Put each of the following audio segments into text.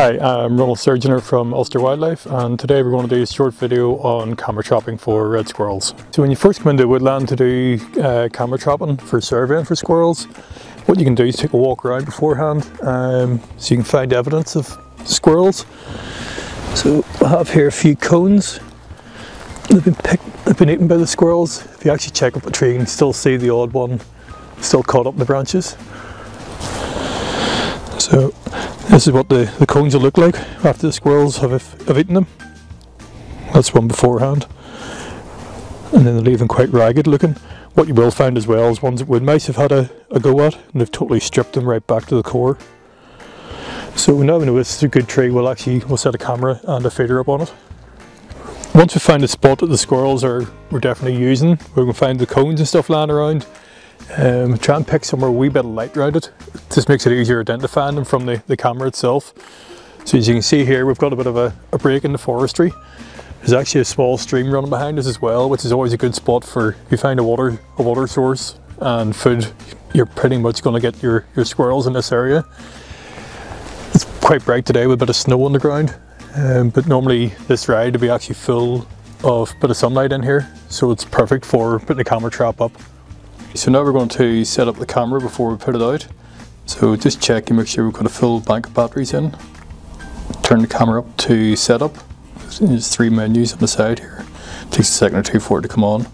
Hi, I'm Ronald Surgenor from Ulster Wildlife and today we're going to do a short video on camera trapping for red squirrels. So when you first come into woodland to do uh, camera trapping for surveying for squirrels, what you can do is take a walk around beforehand um, so you can find evidence of squirrels. So I have here a few cones they've been picked, they've been eaten by the squirrels. If you actually check up the tree you can still see the odd one still caught up in the branches. So this is what the, the cones will look like after the squirrels have, have eaten them. That's one beforehand. And then they leave them quite ragged looking. What you will find as well is ones that wood mice have had a, a go at and they've totally stripped them right back to the core. So now we know this is a good tree, we'll actually we'll set a camera and a feeder up on it. Once we find a spot that the squirrels are we're definitely using, going to find the cones and stuff lying around, um, try and pick somewhere a wee bit of light around it. This makes it easier identifying them from the, the camera itself. So as you can see here, we've got a bit of a, a break in the forestry. There's actually a small stream running behind us as well, which is always a good spot for if you find a water a water source and food. You're pretty much going to get your, your squirrels in this area. It's quite bright today with a bit of snow on the ground, um, but normally this ride will be actually full of a bit of sunlight in here, so it's perfect for putting a camera trap up. So now we're going to set up the camera before we put it out. So just check and make sure we've got a full bank of batteries in. Turn the camera up to setup. There's three menus on the side here. It takes a second or two for it to come on.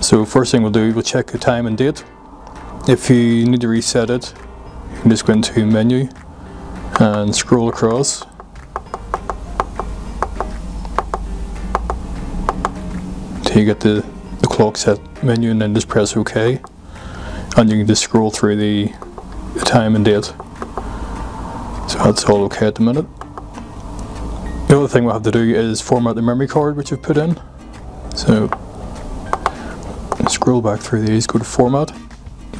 So first thing we'll do, we'll check the time and date. If you need to reset it, you can just go into menu and scroll across. Till you get the the clock set menu and then just press OK. And you can just scroll through the, time and date. So that's all okay at the minute. The other thing we'll have to do is format the memory card which we've put in. So scroll back through these go to format.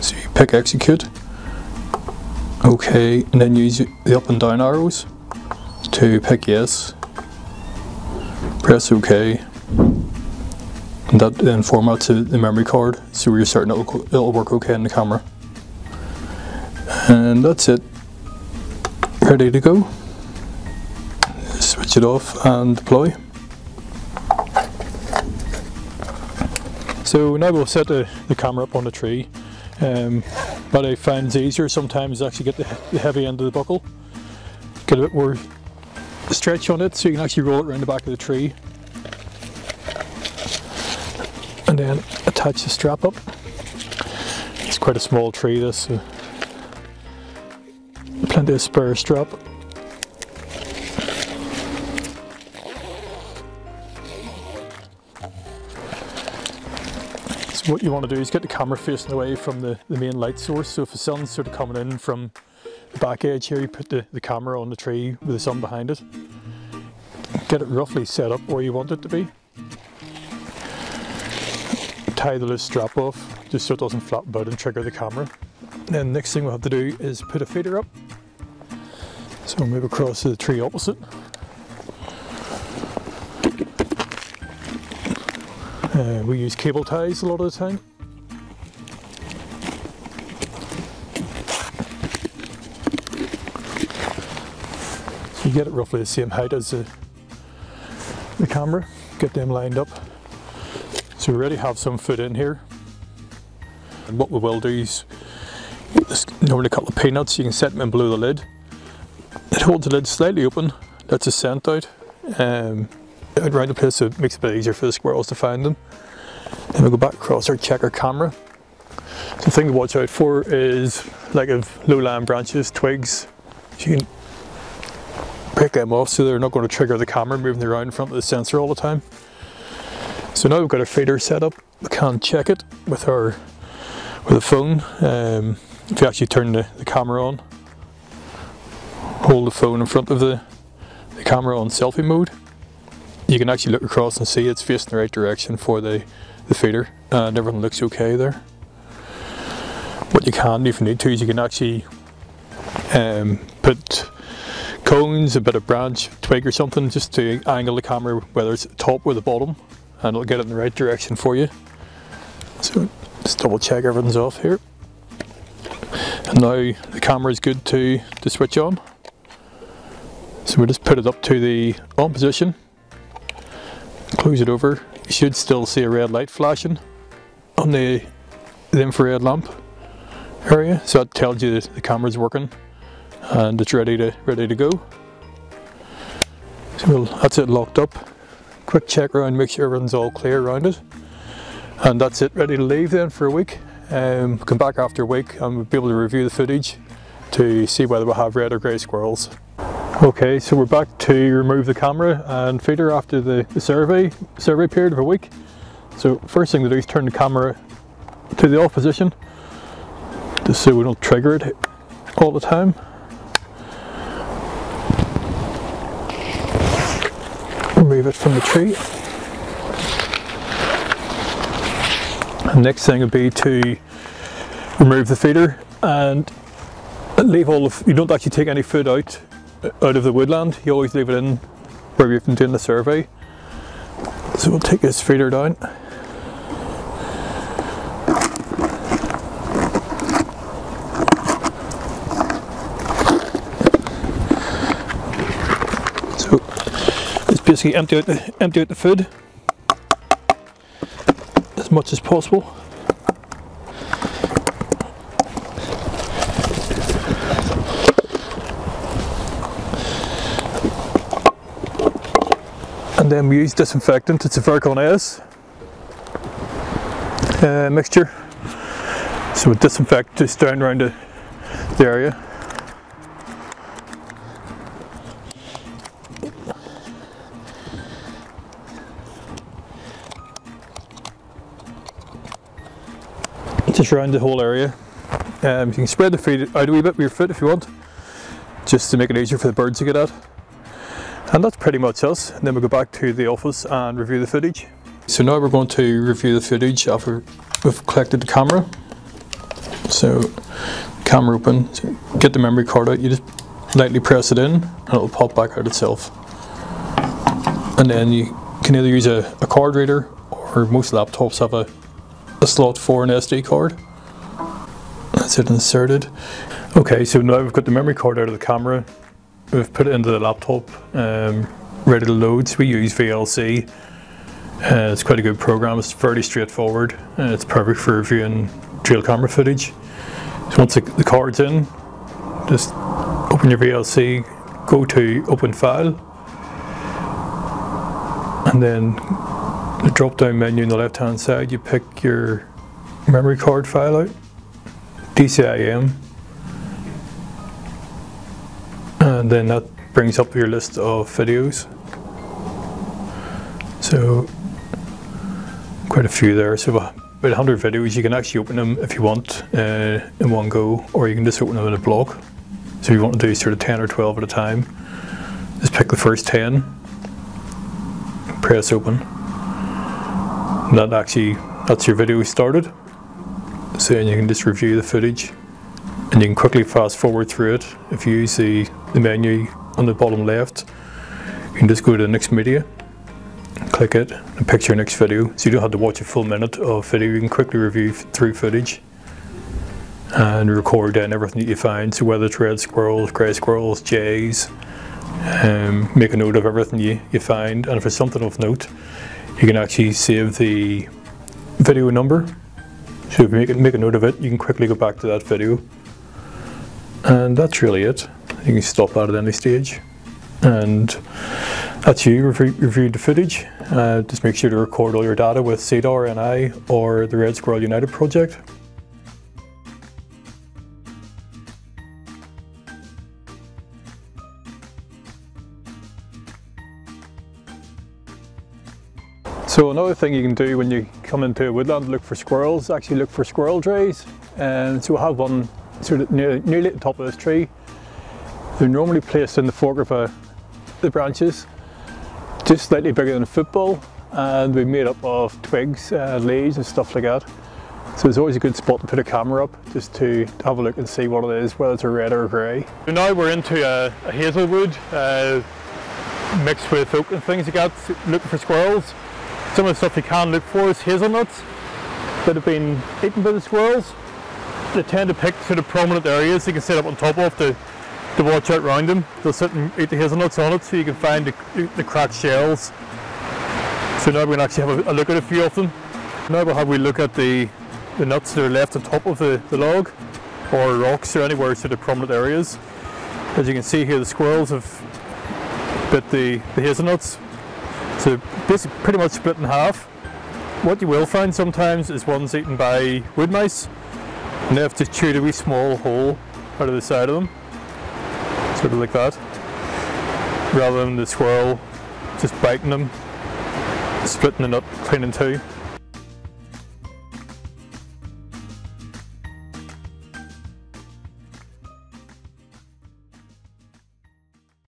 So you pick execute. OK and then use the up and down arrows to pick yes. Press OK that then format to the memory card so we're certain it'll, it'll work okay in the camera. And that's it. Ready to go. Switch it off and deploy. So now we'll set the, the camera up on the tree. Um, but I find it's easier sometimes actually get the, the heavy end of the buckle get a bit more stretch on it so you can actually roll it around the back of the tree and then attach the strap up. It's quite a small tree this, so plenty of spare strap. So what you want to do is get the camera facing away from the, the main light source. So if the sun's sort of coming in from the back edge here, you put the, the camera on the tree with the sun behind it. Get it roughly set up where you want it to be tie the loose strap off just so it doesn't flap about and trigger the camera. Then next thing we'll have to do is put a feeder up. So we'll move across to the tree opposite. Uh, we use cable ties a lot of the time. So you get it roughly the same height as the, the camera, get them lined up. So we already have some food in here. And what we will do is, normally a couple of peanuts, you can set them in below the lid. It holds the lid slightly open, lets the scent out. Um, around the place so it makes it a bit easier for the squirrels to find them. Then we go back across our checker camera. The thing to watch out for is like of low-lying branches, twigs. You can break them off so they're not going to trigger the camera moving around in front of the sensor all the time. So now we've got a feeder set up, we can check it with our with a phone. Um, if you actually turn the, the camera on, hold the phone in front of the, the camera on selfie mode, you can actually look across and see it's facing the right direction for the, the feeder and everything looks okay there. What you can do if you need to is you can actually um, put cones, a bit of branch, twig or something just to angle the camera whether it's top or the bottom and it'll get it in the right direction for you. So just double check everything's off here. And now the camera is good to, to switch on. So we'll just put it up to the on position, close it over. You should still see a red light flashing on the, the infrared lamp area, so that tells you that the camera's working and it's ready to ready to go. So we'll, that's it locked up. Quick check around, make sure everything's all clear around it. And that's it, ready to leave then for a week. Um, come back after a week and we'll be able to review the footage to see whether we'll have red or grey squirrels. Okay, so we're back to remove the camera and feeder after the, the survey survey period of a week. So first thing to do is turn the camera to the off position, just so we don't trigger it all the time. It from the tree. And next thing would be to remove the feeder and leave all of, you don't actually take any food out uh, out of the woodland, you always leave it in where you've been doing the survey. So we'll take this feeder down. Basically empty out the empty out the food as much as possible. And then we use disinfectant, it's a Virkon S uh, mixture. So we disinfect just down around the, the area. Just around the whole area. Um, you can spread the feed out a wee bit with your foot if you want, just to make it easier for the birds to get at. And that's pretty much us. And then we'll go back to the office and review the footage. So now we're going to review the footage after we've collected the camera. So camera open, so get the memory card out, you just lightly press it in and it'll pop back out itself. And then you can either use a, a card reader or most laptops have a a slot for an SD card. That's it inserted. Okay, so now we've got the memory card out of the camera. We've put it into the laptop, um, ready to load. So we use VLC. Uh, it's quite a good program. It's fairly straightforward. Uh, it's perfect for reviewing trail camera footage. So once the, the card's in, just open your VLC, go to Open File, and then the drop down menu on the left hand side you pick your memory card file out DCIM and then that brings up your list of videos. So quite a few there. So about 100 videos you can actually open them if you want uh, in one go or you can just open them in a block. So if you want to do sort of 10 or 12 at a time just pick the first 10 press open that actually that's your video we started. So then you can just review the footage. And you can quickly fast forward through it. If you use the, the menu on the bottom left you can just go to the next media click it and pick your next video. So you don't have to watch a full minute of video. You can quickly review through footage and record down everything that you find. So whether it's red squirrels, grey squirrels, jays um, make a note of everything you, you find. And if it's something of note you can actually save the video number. So if you make, make a note of it, you can quickly go back to that video. And that's really it. You can stop that at any stage. And that's you reviewed the footage. Uh, just make sure to record all your data with CEDaR NI or the Red Squirrel United project. Another thing you can do when you come into a woodland look for squirrels, actually look for squirrel drays. And so we have one sort of near, nearly at the top of this tree. They're normally placed in the fork of a, the branches, just slightly bigger than a football, and they're made up of twigs, uh, leaves and stuff like that. So it's always a good spot to put a camera up just to have a look and see what it is, whether it's a red or a grey. So now we're into a, a hazelwood uh, mixed with oak and things you got, looking for squirrels. Some of the stuff you can look for is hazelnuts that have been eaten by the squirrels. They tend to pick sort of prominent areas they can set up on top of to to watch out round them. They'll sit and eat the hazelnuts on it so you can find the, the cracked shells. So now we're going to actually have a, a, look at a few of them. Now we'll have a look at the, the nuts that are left on top of the, the log or rocks or anywhere sort of prominent areas. As you can see here the squirrels have bit the, the hazelnuts. So basically pretty much split in half. What you will find sometimes is ones eaten by wood mice and they have just chewed a wee small hole out of the side of them. Sort of like that. Rather than the squirrel just biting them, splitting the nut clean in two.